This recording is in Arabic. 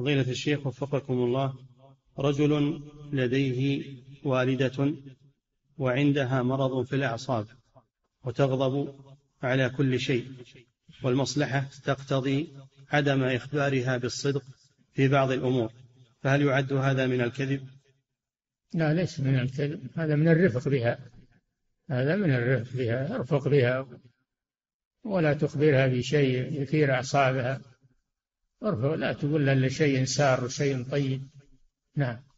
فضيلة الشيخ وفقكم الله رجل لديه والدة وعندها مرض في الأعصاب وتغضب على كل شيء والمصلحة تقتضي عدم إخبارها بالصدق في بعض الأمور فهل يعد هذا من الكذب؟ لا ليس من الكذب هذا من الرفق بها هذا من الرفق بها ارفق بها ولا تخبرها بشيء يثير أعصابها ارفق لا تقول لها إلا شيء سار وشيء طيب. نعم.